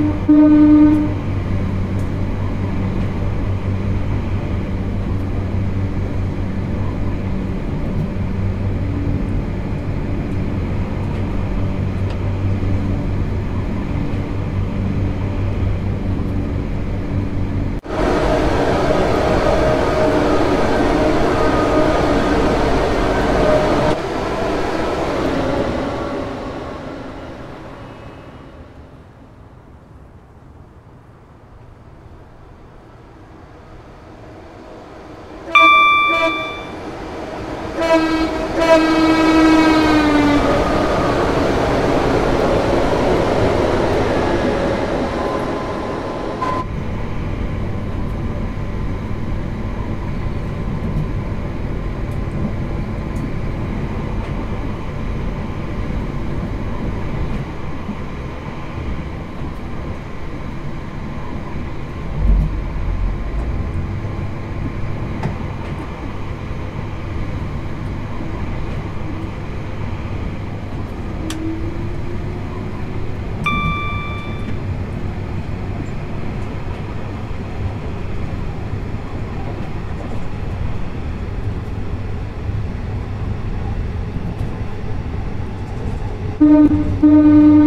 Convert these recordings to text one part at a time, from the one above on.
Música Thank you.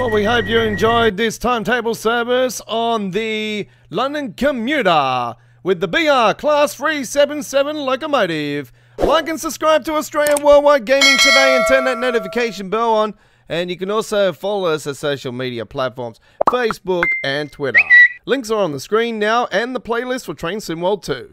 Well, we hope you enjoyed this timetable service on the London Commuter with the BR Class 377 locomotive. Like and subscribe to Australian Worldwide Gaming today and turn that notification bell on. And you can also follow us on social media platforms, Facebook and Twitter. Links are on the screen now and the playlist for Train Sim World 2.